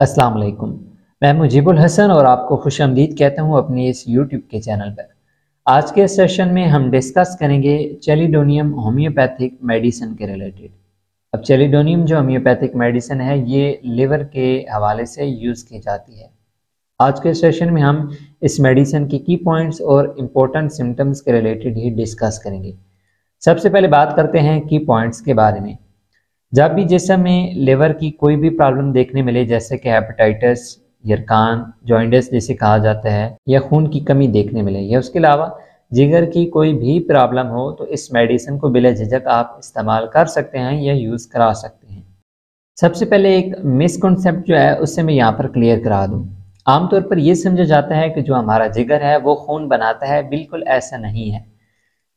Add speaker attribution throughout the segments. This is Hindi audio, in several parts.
Speaker 1: अस्सलाम वालेकुम मैं मुजीबुल हसन और आपको खुश आमदीद कहता हूँ अपने इस यूट्यूब के चैनल पर। आज के सेशन में हम डिस्कस करेंगे चेलिडोनियम होम्योपैथिक मेडिसिन के रिलेटेड। अब चेलिडोनियम जो होम्योपैथिक मेडिसिन है, ये लिवर के हवाले से यूज़ की जाती है। आज के सेशन में हम इस मेडिसिन की की पॉइंट्स और इम्पोर्टेंट सिम्टम्स के रिलेटेड ही डिस्कस करेंगे। सबसे पहले बात करते हैं की पॉइंट्स के बारे में। जब भी जिसम में लेवर की कोई भी प्रॉब्लम देखने मिले, जैसे कि हेपेटाइटिस यरकान जॉइंडस जिसे कहा जाता है, या खून की कमी देखने मिले, या उसके अलावा जिगर की कोई भी प्रॉब्लम हो तो इस मेडिसिन को बिला झिझक आप इस्तेमाल कर सकते हैं या यूज़ करा सकते हैं। सबसे पहले एक मिसकॉन्सेप्ट जो है उससे मैं यहाँ पर क्लियर करा दूँ। आमतौर पर यह समझा जाता है कि जो हमारा जिगर है, वो खून बनाता है, बिल्कुल ऐसा नहीं है।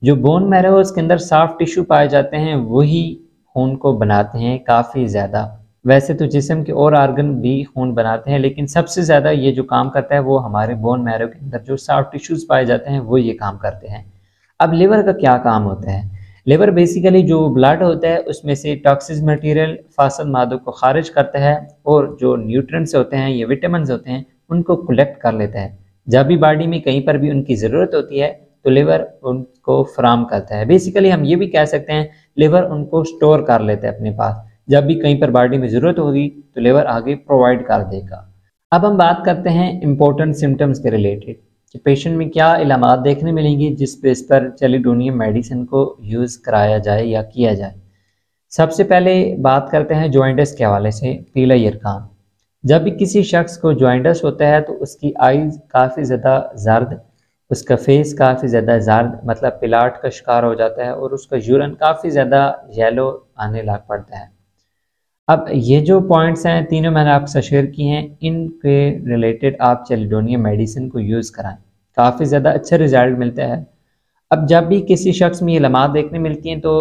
Speaker 1: जो बोन मैरो उसके अंदर सॉफ्ट टिश्यू पाए जाते हैं, वही खून को बनाते हैं काफ़ी ज़्यादा। वैसे तो जिसम के और आर्गन भी खून बनाते हैं, लेकिन सबसे ज़्यादा ये जो काम करता है वो हमारे बोन मैरो के अंदर जो सॉफ्ट टिश्यूज़ पाए जाते हैं, वो ये काम करते हैं। अब लिवर का क्या काम होता है? लिवर बेसिकली जो ब्लड होता है, उसमें से टॉक्सिस मटेरियल फासद मादों को खारिज करता है और जो न्यूट्रंस होते हैं, या विटामिन होते हैं, उनको कलेक्ट कर लेता है। जब भी बॉडी में कहीं पर भी उनकी ज़रूरत होती है तो लिवर उनको फ्राम करता है। बेसिकली हम ये भी कह सकते हैं लिवर उनको स्टोर कर लेते हैं अपने पास। जब भी कहीं पर बॉडी में ज़रूरत होगी तो लिवर आगे प्रोवाइड कर देगा। अब हम बात करते हैं इम्पोर्टेंट सिम्टम्स के रिलेटेड कि पेशेंट में क्या इलामत देखने मिलेंगी, जिस बेस पर चेलीडोनियम मेडिसिन को यूज़ कराया जाए या किया जाए। सबसे पहले बात करते हैं ज्वाइंटस के हवाले से, पीला यरकान। जब भी किसी शख्स को ज्वाइंटस होता है तो उसकी आइज़ काफ़ी ज़्यादा जर्द उसका फेस काफ़ी ज़्यादा जार मतलब पिलाट का शिकार हो जाता है और उसका यूरन काफ़ी ज़्यादा येलो आने लग पड़ता है। अब ये जो पॉइंट्स हैं, तीनों मैंने आपसे शेयर किए हैं, इनके रिलेटेड आप चेलिडोनिया मेडिसिन को यूज़ कराएँ। काफ़ी ज़्यादा अच्छा रिज़ल्ट मिलता है। अब जब भी किसी शख्स में ये लमात देखने मिलती हैं तो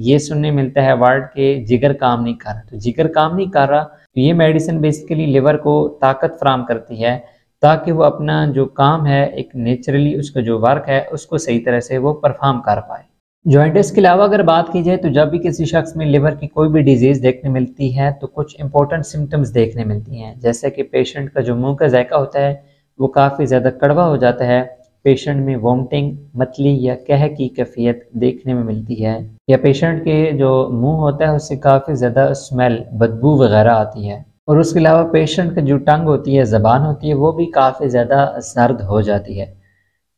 Speaker 1: ये सुनने मिलता है वर्ड के जिगर काम नहीं कर रहा। तो जिगर काम नहीं कर रहा तो ये मेडिसिन बेसिकली लिवर को ताकत फ्राम करती है। ताकि वो अपना जो काम है, एक नेचुरली उसका जो वर्क है, उसको सही तरह से वो परफॉर्म कर पाए। जॉइंटिस के अलावा अगर बात की जाए तो जब भी किसी शख्स में लिवर की कोई भी डिज़ीज़ देखने मिलती है तो कुछ इंपॉर्टेंट सिम्टम्स देखने मिलती हैं। जैसे कि पेशेंट का जो मुँह का जायका होता है, वो काफ़ी ज़्यादा कड़वा हो जाता है। पेशेंट में वॉमिटिंग मतली या कह की कैफियत देखने में मिलती है। या पेशेंट के जो मुँह होता है, उससे काफ़ी ज़्यादा स्मेल बदबू वगैरह आती है। और उसके अलावा पेशेंट का जो टंग होती है, ज़बान होती है, वो भी काफ़ी ज़्यादा सर्द हो जाती है।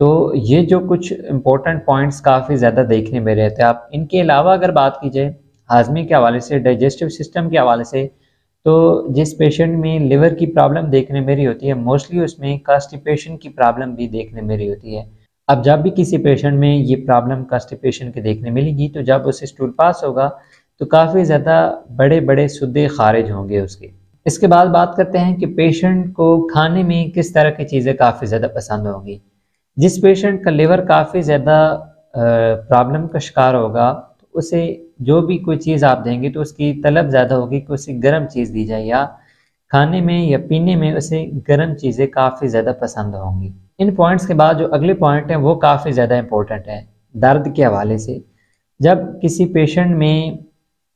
Speaker 1: तो ये जो कुछ इम्पोर्टेंट पॉइंट्स काफ़ी ज़्यादा देखने में रहते हैं। आप इनके अलावा अगर बात की जाए हाजमे के हवाले से डाइजेस्टिव सिस्टम के हवाले से तो जिस पेशेंट में लिवर की प्रॉब्लम देखने में रही होती है मोस्टली उसमें कास्टिपेशन की प्रॉब्लम भी देखने में रही होती है। अब जब भी किसी पेशेंट में ये प्रॉब्लम कास्टिपेशन के देखने मिलेगी तो जब उसे स्टूल पास होगा तो काफ़ी ज़्यादा बड़े बड़े सुद्धे खारिज होंगे उसके। इसके बाद बात करते हैं कि पेशेंट को खाने में किस तरह की चीज़ें काफ़ी ज़्यादा पसंद होंगी। जिस पेशेंट का लिवर काफ़ी ज़्यादा प्रॉब्लम का शिकार होगा तो उसे जो भी कोई चीज़ आप देंगे तो उसकी तलब ज़्यादा होगी कि उसे गर्म चीज़ दी जाए या खाने में या पीने में उसे गर्म चीज़ें काफ़ी ज़्यादा पसंद होंगी। इन पॉइंट्स के बाद जो अगले पॉइंट हैं वो काफ़ी ज़्यादा इंपॉर्टेंट है, दर्द के हवाले से। जब किसी पेशेंट में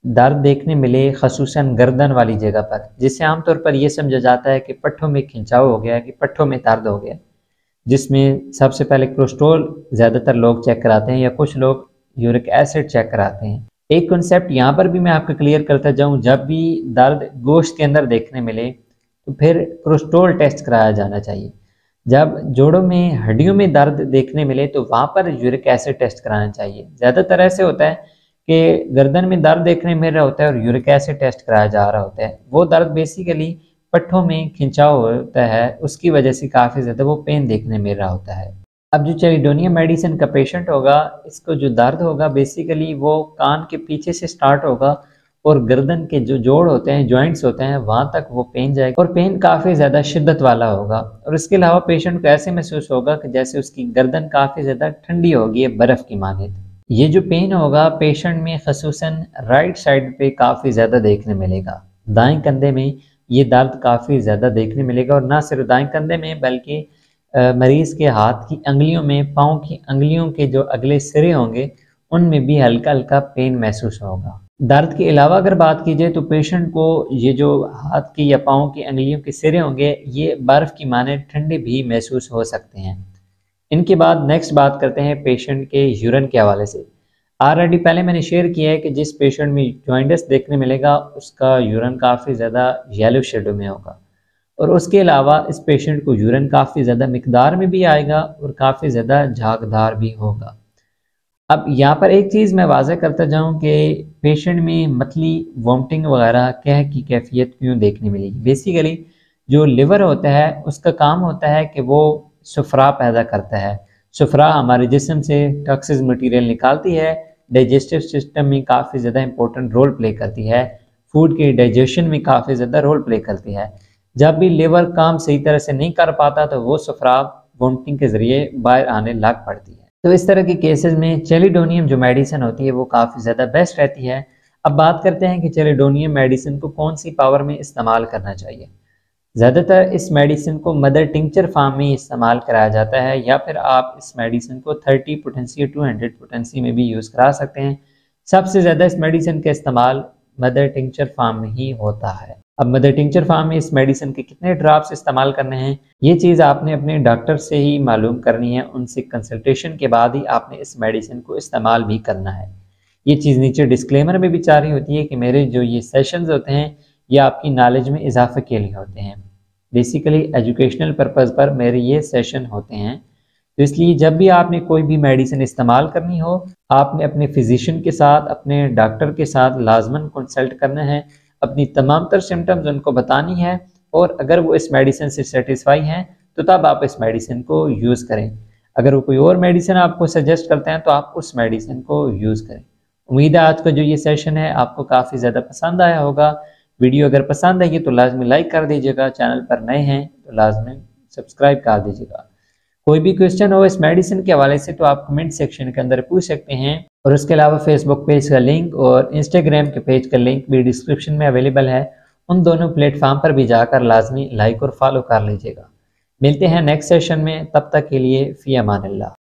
Speaker 1: दर्द देखने मिले खसूस गर्दन वाली जगह पर, जिससे आमतौर पर यह समझा जाता है कि पट्ठों में खिंचाव हो गया, कि पट्ठों में दर्द हो गया, जिसमें सबसे पहले कोलेस्ट्रोल ज़्यादातर लोग चेक कराते हैं या कुछ लोग यूरिक एसिड चेक कराते हैं। एक कॉन्सेप्ट यहाँ पर भी मैं आपको क्लियर करता जाऊँ, जब भी दर्द गोश्त के अंदर देखने मिले तो फिर कोलेस्ट्रोल टेस्ट कराया जाना चाहिए। जब जोड़ों में, हड्डियों में दर्द देखने मिले तो वहाँ पर यूरिक एसिड टेस्ट कराना चाहिए। ज़्यादातर ऐसे होता है कि गर्दन में दर्द देखने मिल रहा होता है और यूरिक एसिड टेस्ट कराया जा रहा होता है। वो दर्द बेसिकली पट्ठों में खिंचाव होता है, उसकी वजह से काफ़ी ज़्यादा वो पेन देखने मिल रहा होता है। अब जो चेरिडोनिया मेडिसिन का पेशेंट होगा, इसको जो दर्द होगा बेसिकली वो कान के पीछे से स्टार्ट होगा और गर्दन के जो जोड़ होते हैं जॉइंट्स होते हैं, वहाँ तक वो पेन जाएगा और पेन काफ़ी ज़्यादा शिद्दत वाला होगा। और इसके अलावा पेशेंट को ऐसे महसूस होगा कि जैसे उसकी गर्दन काफ़ी ज़्यादा ठंडी होगी बर्फ़ की मानद ये जो पेन होगा पेशेंट में खसूस राइट साइड पे काफ़ी ज़्यादा देखने मिलेगा। दाएँ कंधे में ये दर्द काफ़ी ज़्यादा देखने मिलेगा और ना सिर्फ़ दाएँ कंधे में, बल्कि मरीज़ के हाथ की अंगलियों में, पाँव की अंगलियों के जो अगले सिरे होंगे, उनमें भी हल्का हल्का पेन महसूस होगा। दर्द के अलावा अगर बात की जाए तो पेशेंट को ये जो हाथ की या पाँव की अंगलियों के सिरे होंगे, ये बर्फ़ की माने ठंडे भी महसूस हो सकते हैं। इनके बाद नेक्स्ट बात करते हैं पेशेंट के यूरन के हवाले से। ऑलरेडी पहले मैंने शेयर किया है कि जिस पेशेंट में जॉइंडस देखने मिलेगा, उसका यूरन काफ़ी ज़्यादा येलो शेडो में होगा। और उसके अलावा इस पेशेंट को यूरन काफ़ी ज़्यादा मकदार में भी आएगा और काफ़ी ज़्यादा झागदार भी होगा। अब यहाँ पर एक चीज़ मैं वाजह करता जाऊँ कि पेशेंट में मतली वॉमटिंग वगैरह कह की कैफियत क्यों देखने मिलेगी बेसिकली जो लिवर होता है, उसका काम होता है कि वो सफरा पैदा करता है। सफरा हमारे जिसम से टॉक्सिस मटेरियल निकालती है डाइजेस्टिव सिस्टम में काफ़ी ज़्यादा इंपॉर्टेंट रोल प्ले करती है फ़ूड के डाइजेशन में काफ़ी ज़्यादा रोल प्ले करती है। जब भी लिवर काम सही तरह से नहीं कर पाता तो वो सफराब वोमिटिंग के ज़रिए बाहर आने लग पड़ती है। तो इस तरह के केसेस में चेलीडोनियम जो मेडिसिन होती है, वो काफ़ी ज़्यादा बेस्ट रहती है। अब बात करते हैं कि चेलीडोनियम मेडिसिन को कौन सी पावर में इस्तेमाल करना चाहिए। ज़्यादातर इस मेडिसिन को मदर टिंचर फार्म में इस्तेमाल कराया जाता है, या फिर आप इस मेडिसिन को 30 पोटेंसी टू हंड्रेड पोटेंसी में भी यूज़ करा सकते हैं। सबसे ज़्यादा इस मेडिसिन का इस्तेमाल मदर टिंचर फार्म में ही होता है। अब मदर टिंचर फार्म में इस मेडिसिन के कितने ड्राफ्ट इस्तेमाल करने हैं, ये चीज़ आपने अपने डॉक्टर से ही मालूम करनी है। उनसे कंसल्टेशन के बाद ही आपने इस मेडिसिन को इस्तेमाल भी करना है। ये चीज़ नीचे डिस्क्लेमर में भी चाह रही होती है कि मेरे जो ये सेशंस होते हैं ये आपकी नॉलेज में इजाफे के लिए होते हैं। बेसिकली एजुकेशनल पर्पज़ पर मेरे ये सेशन होते हैं। तो इसलिए जब भी आपने कोई भी मेडिसिन इस्तेमाल करनी हो, आपने अपने फिजिशियन के साथ, अपने डॉक्टर के साथ लाजमन कंसल्ट करना है। अपनी तमाम तर सिम्टम्स उनको बतानी है और अगर वो इस मेडिसिन से सेटिस्फाई हैं तो तब आप इस मेडिसिन को यूज़ करें। अगर वो कोई और मेडिसिन आपको सजेस्ट करते हैं तो आप उस मेडिसिन को यूज़ करें। उम्मीद है आज का जो ये सेशन है, आपको काफ़ी ज़्यादा पसंद आया होगा। वीडियो अगर पसंद आई है तो लाजमी लाइक कर दीजिएगा, चैनल पर नए हैं तो लाजमी सब्सक्राइब कर दीजिएगा। कोई भी क्वेश्चन हो इस मेडिसिन के हवाले से तो आप कमेंट सेक्शन के अंदर पूछ सकते हैं। और उसके अलावा फेसबुक पेज का लिंक और इंस्टाग्राम के पेज का लिंक भी डिस्क्रिप्शन में अवेलेबल है। उन दोनों प्लेटफॉर्म पर भी जाकर लाजमी लाइक और फॉलो कर लीजिएगा। मिलते हैं नेक्स्ट सेशन में, तब तक के लिए फ़ी अमान